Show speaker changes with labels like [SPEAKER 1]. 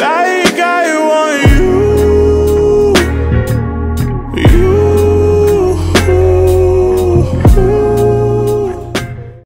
[SPEAKER 1] Life